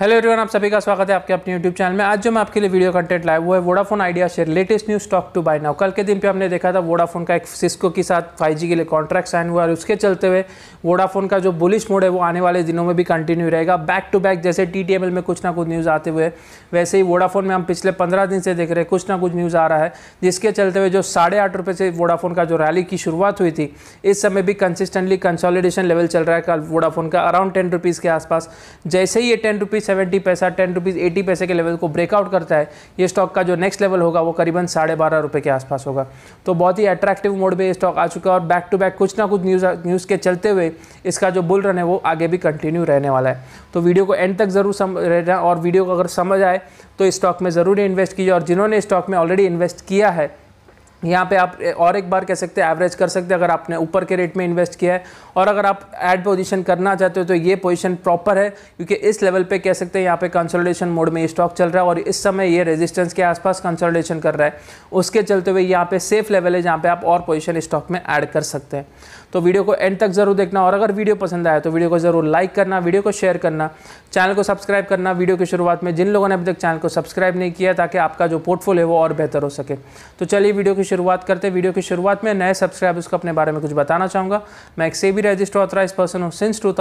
Hello everyone आप सभी का स्वागत है आपके अपने यूट्यूब चैनल में। आज जो मैं आपके लिए वीडियो कंटेंट लाया, वो है Vodafone Idea share latest news stock to buy now कल के दिन पे हमने देखा था वोडाफोन का एक सिस्को के साथ 5G के लिए कॉन्ट्रैक्ट साइन हुआ और उसके चलते हुए वोडाफोन का जो बुलिश मोड है, वो आने वाले दिनों में भी कंटिन्यू रहेगा। बैक टू बैक जैसे TTML में कुछ ना कुछ न्यूज़ आते हुए, वैसे ही वोडाफोन में हम पिछले पंद्रह दिन से देख रहे हैं, कुछ ना कुछ न्यूज़ आ रहा है, जिसके चलते हुए जो साढ़े आठ रुपये से वोडाफोन का जो रैली की शुरुआत हुई थी, इस समय भी कंसिस्टेंटली कंसोलिडेशन लेवल चल रहा है कल वोडाफोन का अराउंड टेन रुपीज़ के आसपास। जैसे ही ये ten rupees seventy paisa, ten rupees eighty पैसे के लेवल को ब्रेकआउट करता है, ये स्टॉक का जो नेक्स्ट लेवल होगा, वो करीबन साढ़े बारह रुपये के आसपास होगा। तो बहुत ही अट्रैक्टिव मोड में ये स्टॉक आ चुका है और बैक टू बैक कुछ ना कुछ न्यूज़ न्यूज़ के चलते हुए इसका जो बुल रन है, वो आगे भी कंटिन्यू रहने वाला है। तो वीडियो को एंड तक ज़रूर सम, रहना, और वीडियो को अगर समझ आए तो इस स्टॉक में ज़रूर इन्वेस्ट कीजिए। और जिन्होंने स्टॉक में ऑलरेडी इन्वेस्ट किया है यहाँ पे आप और एक बार कह सकते हैं एवरेज कर सकते हैं, अगर आपने ऊपर के रेट में इन्वेस्ट किया है। और अगर आप ऐड पोजीशन करना चाहते हो तो ये पोजीशन प्रॉपर है, क्योंकि इस लेवल पे कह सकते हैं, यहाँ पे कंसोलिडेशन मोड में स्टॉक चल रहा है, और इस समय ये रेजिस्टेंस के आसपास कंसोलिडेशन कर रहा है। उसके चलते हुए यहाँ पे सेफ़ लेवल है, जहाँ पे आप और पोजिशन स्टॉक में ऐड कर सकते हैं। तो वीडियो को एंड तक ज़रूर देखना, और अगर वीडियो पसंद आया तो वीडियो को ज़रूर लाइक करना, वीडियो को शेयर करना चैनल को सब्सक्राइब करना। वीडियो की शुरुआत में जिन लोगों ने अभी तक चैनल को सब्सक्राइब नहीं किया, ताकि आपका जो पोर्टफोलियो है, वो और बेहतर हो सके। तो चलिए, वीडियो की शुरुआत करते वीडियो की शुरुआत में नए सब्सक्राइबर्स को अपने बारे में कुछ बताना चाहूँगा। मैं एक सेबी रजिस्टर ऑथराइज पर्सन हूँ since two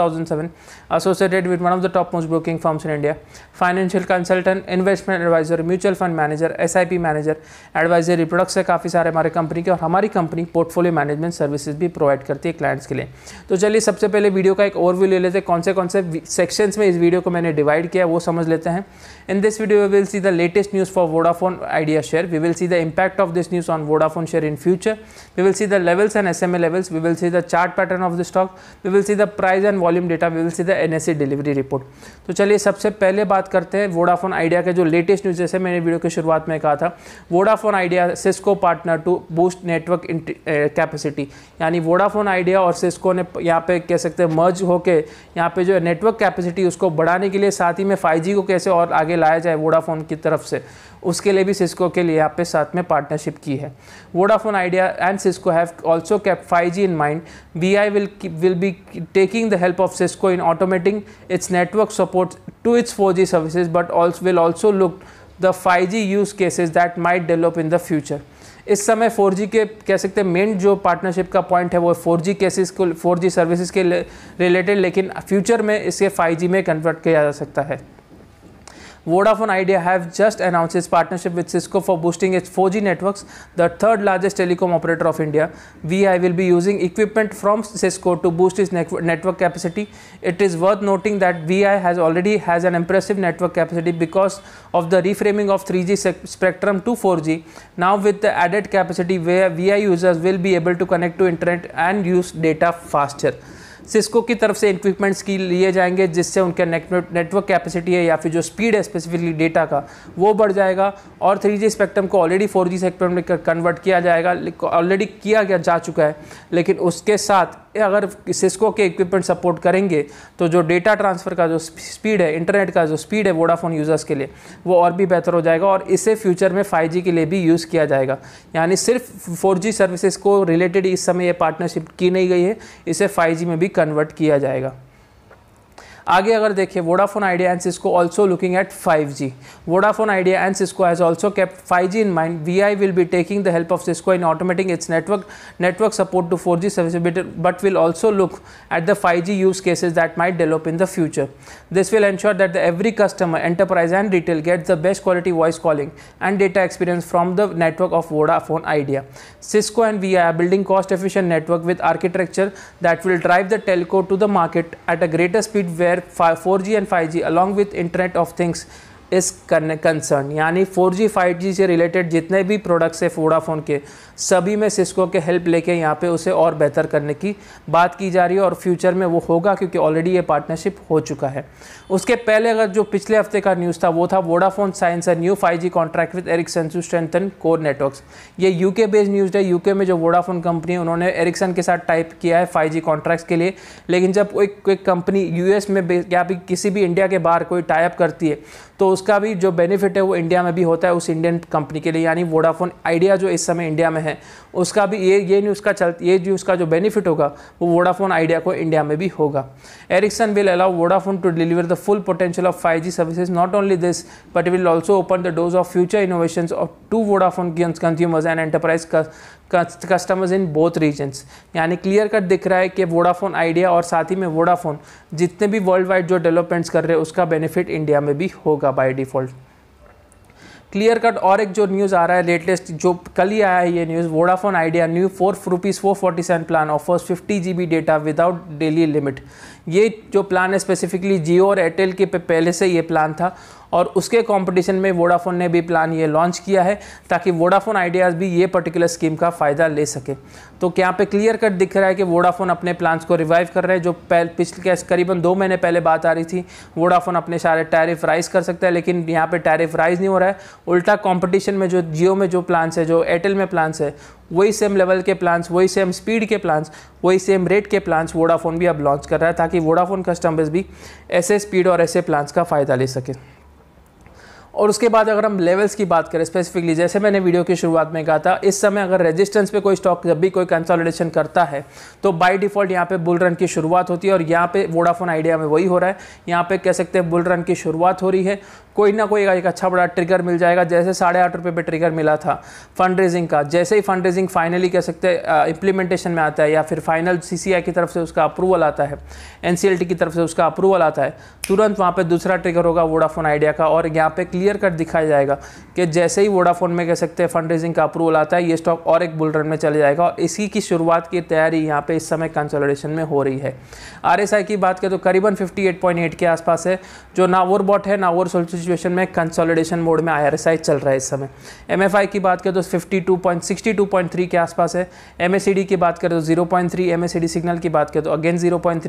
associated with one of the top most broking firms in India financial consultant investment advisor mutual fund manager S manager advisory products है काफ़ी सारे हमारे कंपनी के और हमारी कंपनी पोर्टफोलियो मैनेजमेंट सर्विसेज़ भी provide करती है क्लाइंट्स के लिए। तो चलिए सबसे पहले वीडियो का एक ओवरव्यू ले लेते हैं। कौन से कौन से सेक्शंस में इस वीडियो को मैंने डिवाइड किया वो समझ लेते हैं। In this video we will see the latest news for Vodafone Idea share we will see the impact of this news on Vodafone future we will see the levels and S M A levels we will see the chart pattern of the stock we will see the price and volume data we will see the N S delivery report तो चलिए सबसे पहले बात करते हैं Vodafone idea के जो latest news जैसे मैंने वीडियो की शुरुआत में कहा था Vodafone Idea Cisco partner to boost network capacity यानी वोडाफोन आइडिया और सिस्को ने यहाँ पे कह सकते हैं मर्ज होके यहाँ पे जो नेटवर्क कैपेसिटी उसको बढ़ाने के लिए साथ ही में 5G को कैसे और आगे लाया जाए वोडाफोन की तरफ़ से, उसके लिए भी सिस्को के लिए यहाँ पे साथ में पार्टनरशिप की है। Cisco have also kept five G in mind V I will will be taking the help of Cisco in automating its network support to its four G services but also will also look the five G use cases that might develop in the future इस समय 4G के, कह सकते हैं main जो partnership का point है, वो 4G केसेस को 4G सर्विसेज़ के रिलेटेड लेकिन फ्यूचर में इसे 5G में कन्वर्ट किया जा सकता है। Vodafone Idea have just announced its partnership with Cisco for boosting its 4G networks. The third largest telecom operator of India, VI will be using equipment from Cisco to boost its network capacity. It is worth noting that VI has already has an impressive network capacity because of the reframing of 3G spectrum to 4G. Now with the added capacity, where VI users will be able to connect to internet and use data faster. Cisco की तरफ़ से equipments की लिए जाएँगे, जिससे उनके network capacity है या फिर जो स्पीड है स्पेसिफिकली डेटा का, वो बढ़ जाएगा और थ्री जी स्पेक्ट्रम को ऑलरेडी फोर जी स्पेक्ट्रम में कन्वर्ट किया जाएगा ऑलरेडी किया गया, जा चुका है। लेकिन उसके साथ अगर सिस्को के इक्विपमेंट सपोर्ट करेंगे तो जो डेटा ट्रांसफ़र का जो स्पीड है इंटरनेट का जो स्पीड है वोडाफोन यूज़र्स के लिए, वो और भी बेहतर हो जाएगा और इसे फ्यूचर में 5G के लिए भी यूज़ किया जाएगा। यानी सिर्फ़ 4G सर्विसेज़ को रिलेटेड इस समय ये पार्टनरशिप की नहीं गई है, इसे 5G में भी कन्वर्ट किया जाएगा। आगे अगर देखिए Vodafone Idea and Cisco also looking at 5G. Vodafone Idea and Cisco has also kept 5G in mind. VI will be taking the help of Cisco in automating its network network support to 4G services, but will also look at the 5G use cases that might develop in the future. This will ensure that the every customer, enterprise and retail gets the best quality voice calling and data experience from the network of Vodafone Idea. Cisco and VI are building cost efficient network with architecture that will drive the telco to the market at a greater speed where 4G and 5G along with Internet of Things इस concern यानी 4G 5G से related जितने भी products है Vodafone के, सभी में Cisco के हेल्प लेके यहाँ पे उसे और बेहतर करने की बात की जा रही है और फ्यूचर में वो होगा क्योंकि ऑलरेडी ये पार्टनरशिप हो चुका है। उसके पहले अगर जो पिछले हफ़्ते का न्यूज़ था, वो था Vodafone signs a new 5G contract with Ericsson to strengthen core networks ये यूके बेस्ड न्यूज़ है। यूके में जो वोडाफोन कंपनी है, उन्होंने एरिक्सन के साथ टाइप किया है फाइव जी कॉन्ट्रैक्ट्स के लिए। लेकिन जब कोई कोई कंपनी यूएस में या किसी भी इंडिया के बाहर कोई टाइप करती है तो उसका भी जो बेनिफिट है वो इंडिया में भी होता है उस इंडियन कंपनी के लिए। यानी वोडाफोन आइडिया जो इस समय इंडिया में है, उसका भी ये ये न्यूज़ का चल, ये न्यूज़ का जो बेनिफिट होगा, वो वोडाफोन आइडिया को इंडिया में भी होगा। Ericsson will allow Vodafone to deliver the full potential of five G services not only this but will also open the doors of future innovation of to Vodafone consumers and enterprise customers in both regions यानी clear cut दिख रहा है कि Vodafone Idea और साथ ही में Vodafone जितने भी वर्ल्ड वाइड जो डेवलपमेंट्स कर रहे हैं, उसका बेनिफिट इंडिया में भी होगा बाय डिफ़ॉल्ट क्लियर कट और एक जो न्यूज़ आ रहा है लेटेस्ट जो कल ही आया है ये news Vodafone Idea new four rupees four forty seven plan offers fifty G B data without daily limit ये जो प्लान है स्पेसिफिकली जियो और एयरटेल के पे पहले से ये प्लान था और उसके कंपटीशन में वोडाफोन ने भी प्लान ये लॉन्च किया है ताकि वोडाफोन आइडियाज़ भी ये पर्टिकुलर स्कीम का फ़ायदा ले सके। तो क्या पे क्लियर कट दिख रहा है कि वोडाफोन अपने प्लान्स को रिवाइव कर रहे हैं? जो पिछले करीबन दो महीने पहले बात आ रही थी वोडाफोन अपने सारे टैरिफ राइज कर सकता है, लेकिन यहाँ पर टैरिफ राइज नहीं हो रहा है। उल्टा कॉम्पिटिशन में जो जियो में जो प्लान्स है, जो एयरटेल में प्लान्स है, वही सेम लेवल के प्लान्स वही सेम स्पीड के प्लान्स वही सेम रेट के प्लान्स वोडाफोन भी अब लॉन्च कर रहा है ताकि वोडाफोन कस्टमर्स भी ऐसे स्पीड और ऐसे प्लान्स का फ़ायदा ले सकें। और उसके बाद अगर हम लेवल्स की बात करें स्पेसिफिकली जैसे मैंने वीडियो की शुरुआत में कहा था, इस समय अगर रेजिस्टेंस पे कोई स्टॉक जब भी कोई कंसोलिडेशन करता है तो बाय डिफ़ॉल्ट यहाँ पे बुल रन की शुरुआत होती है और यहाँ पे वोडाफोन आइडिया में वही हो रहा है। यहाँ पे कह सकते हैं बुल रन की शुरुआत हो रही है। कोई ना कोई एक अच्छा बड़ा ट्रिगर मिल जाएगा। जैसे साढ़े आठ रुपये पे ट्रिगर मिला था फंड रेजिंग का, जैसे ही फंड रेजिंग फाइनली कह सकते हैं इंप्लीमेंटेशन में आता है या फिर फाइनल सीसीआई की तरफ़ से उसका अप्रूवल आता है एनसीएलटी की तरफ़ से उसका अप्रूवल आता है, तुरंत वहाँ पर दूसरा ट्रिगर होगा वोडाफोन आइडिया का और यहाँ पर क्लियर कट दिखाया जाएगा कि जैसे ही वोडाफोन में कह सकते हैं फंड रेजिंग का अप्रूवल आता है, ये स्टॉक और एक बुल रन में चले जाएगा और इसी की शुरुआत की तैयारी यहाँ पे इस समय कंसोलिडेशन में हो रही है। आरएसआई की बात करें तो करीबन 58.8 के आसपास है, जो नावोर बॉट है, नावोर सिचुएशन में कंसोलिडेशन मोड में आरएसआई चल रहा है इस समय। एमएफआई की बात करें तो फिफ्टी के आसपास है। एम की बात करें तो ज़ीरो पॉइंट सिग्नल की बात करें तो अगेन ज़ीरो पॉइंट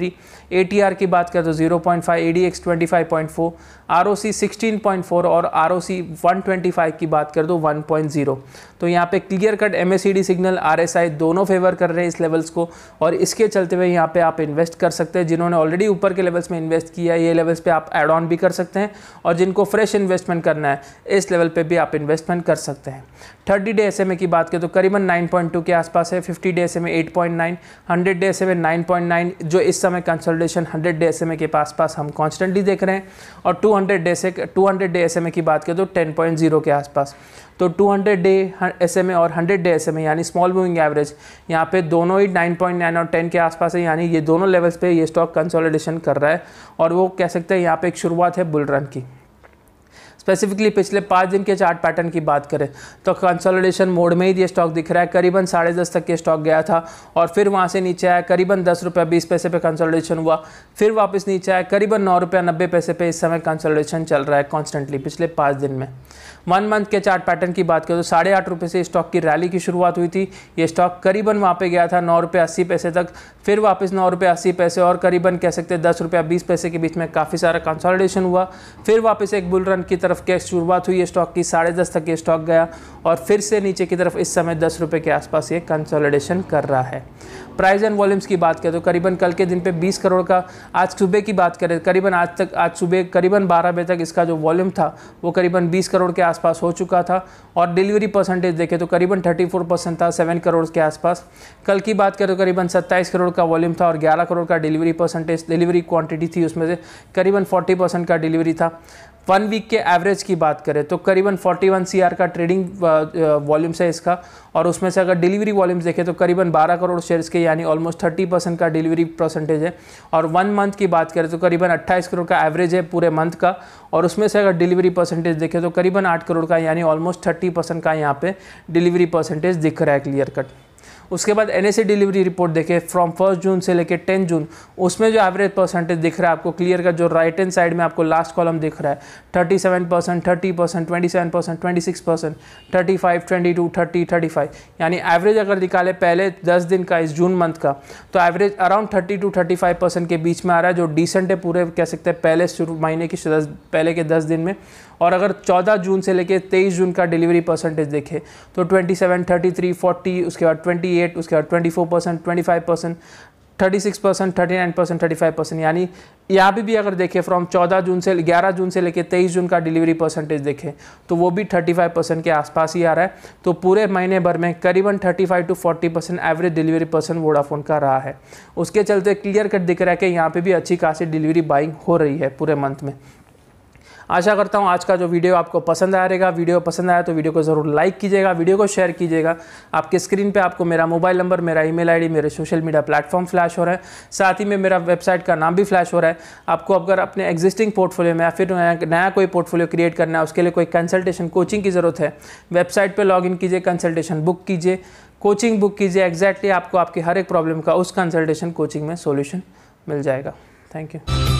की बात करें तो zero point five A D X twenty five point four R O C sixteen point four और आर ओ सी 125 की बात कर दो 1.0 तो यहाँ पे clear cut M signal R दोनों फेवर कर रहे हैं इस लेवल्स को और इसके चलते हुए यहाँ पे आप इन्वेस्ट कर सकते हैं। जिन्होंने ऑलरेडी ऊपर के लेवल्स में इन्वेस्ट किया है, ये लेवल्स पे आप एड ऑन भी कर सकते हैं और जिनको फ्रेश इन्वेस्टमेंट करना है, इस लेवल पे भी आप इन्वेस्टमेंट कर सकते हैं। थर्टी डे एस की बात करें तो करीबन 9.2 के आसपास है 50 day S M eight point nine hundred day S M nine point nine जो इस समय कंसल्टेशन हंड्रेड डे एस के पास पास हम कॉन्स्टेंटली देख रहे हैं और 200 डे से 200 डे एस की बात करें तो 10.0 के आसपास। तो 200 डे एस और 100 डे एस यानी स्मॉल मूविंग एवरेज यहाँ पे दोनों ही 9.9 और 10 के आसपास है, यानी ये दोनों लेवल्स पे ये स्टॉक कंसोलिडेशन कर रहा है, और वो कह सकते हैं यहाँ पे एक शुरुआत है बुल रन की। स्पेसिफिकली पिछले पाँच दिन के चार्ट पैटर्न की बात करें तो कंसोलिडेशन मोड में ही ये स्टॉक दिख रहा है। करीबन साढ़े दस तक के स्टॉक गया था और फिर वहाँ से नीचे आया। करीबन दस रुपये बीस पैसे पे कंसोलिडेशन हुआ। फिर वापस नीचे आया। करीबन नौ रुपया नब्बे पैसे पे इस समय कंसोलिडेशन चल रहा है कॉन्स्टेंटली पिछले पाँच दिन में। वन मंथ के चार्ट पैटर्न की बात करें तो साढ़े आठ रुपये से स्टॉक की रैली की शुरुआत हुई थी। ये स्टॉक करीबन वहाँ पे गया था नौ रुपये अस्सी पैसे तक। फिर वापस नौ रुपये अस्सी पैसे और करीबन कह सकते हैं दस रुपया बीस पैसे के बीच में काफ़ी सारा कंसोलिडेशन हुआ। फिर वापस एक बुल रन की तरफ़ के शुरुआत हुई स्टॉक की साढ़े दस तक ये स्टॉक गया और फिर से नीचे की तरफ़ इस समय दस रुपये के आसपास ये कंसोलिडेशन कर रहा है। प्राइस एंड वॉल्यूम्स की बात करें तो करीबन कल के दिन पे 20 करोड़ का, आज सुबह की बात करें, करीबन आज तक, आज सुबह करीबन 12 बजे तक इसका जो वॉल्यूम था, वो करीबन 20 करोड़ के आसपास हो चुका था और डिलीवरी परसेंटेज देखें तो करीबन 34 परसेंट था 7 करोड़ के आसपास। कल की बात करें तो करीबन 27 करोड़ का वॉल्यूम था और 11 करोड़ का डिलीवरी परसेंटेज डिलीवरी क्वान्टिटी थी उसमें से करीबन 40 परसेंट का डिलीवरी था। वन वीक के एवरेज की बात करें तो करीबन 41 सी का ट्रेडिंग वॉल्यूम्स है इसका। और उसमें से अगर डिलीवरी वॉल्यूम्स देखें तो करीबन 12 करोड़ शेयर्स के, यानी ऑलमोस्ट 30 परसेंट का डिलीवरी परसेंटेज है। और वन मंथ की बात करें तो करीबन 28 करोड़ का एवरेज है पूरे मंथ का। और उसमें से अगर डिलीवरी परसेंटेज देखें तो करीबन आठ करोड़ का, यानी ऑलमोस्ट 30 परसेंट का यहाँ पर डिलीवरी परसेंटेज दिख रहा है क्लियर कट उसके बाद एन डिलीवरी रिपोर्ट देखे फ्रॉम फ़र्स्ट जून से लेकर टेन जून उसमें जो एवरेज परसेंटेज दिख रहा है आपको क्लियर का, जो राइट हैंड साइड में आपको लास्ट कॉलम दिख रहा है thirty seven percent thirty percent twenty seven percent twenty six percent thirty five twenty two thirty thirty five यानी एवरेज अगर निकाले पहले दस दिन का, इस जून मंथ का तो average around thirty two thirty five percent के बीच में आ रहा है, जो डिसेंट है पूरे, कह सकते हैं, पहले शुरू, महीने की पहले के दस दिन में। और अगर 14 जून से लेकर 23 जून का डिलीवरी परसेंटेज देखें तो 27, 33, 40 उसके बाद 28 उसके बाद 24 percent twenty percent 36 percent thirty nine percent thirty five percent यानी यहाँ भी अगर देखें फ्रॉम 14 जून से 11 जून से लेकर 23 जून का डिलीवरी परसेंटेज देखें तो वो भी 35 परसेंट के आसपास ही आ रहा है। तो पूरे महीने भर में करीबन 35 to 40 percent average delivery percent Vodafone का रहा है। उसके चलते क्लियर कट दिख रहा है कि यहाँ पर भी अच्छी खासी डिलीवरी बाइंग हो रही है पूरे मंथ में। आशा करता हूँ आज का जो वीडियो आपको पसंद आया रहेगा वीडियो पसंद आया तो वीडियो को ज़रूर लाइक कीजिएगा, वीडियो को शेयर कीजिएगा। आपके स्क्रीन पे आपको मेरा मोबाइल नंबर मेरा ईमेल आईडी मेरे सोशल मीडिया प्लेटफॉर्म फ्लैश हो रहा है। साथ ही में मेरा वेबसाइट का नाम भी फ्लैश हो रहा है। आपको अगर अपने एग्जिस्टिंग पोर्टफोलियो में या फिर नया कोई पोर्टफोलियो क्रिएट करना है, उसके लिए कोई कंसल्टेशन कोचिंग की ज़रूरत है वेबसाइट पर लॉग कीजिए कंसल्टेशन बुक कीजिए। कोचिंग बुक कीजिए एग्जैक्टली आपको आपकी हर एक प्रॉब्लम का उस कंसल्टेशन कोचिंग में सोल्यूशन मिल जाएगा। Thank you